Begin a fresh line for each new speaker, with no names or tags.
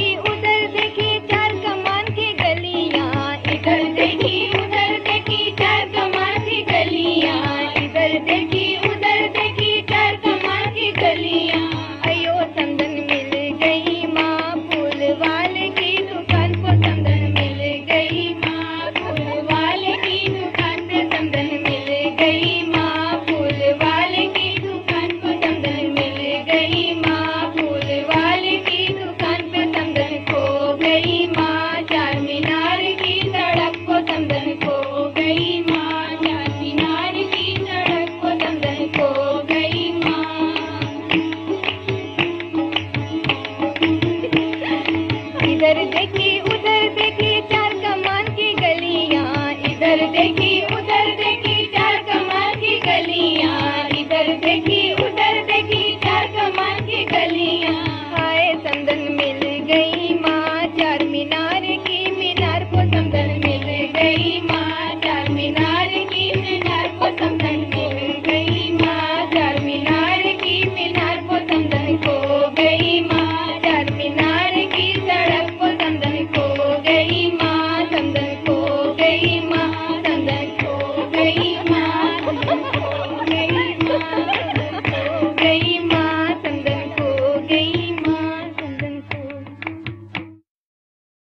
इधर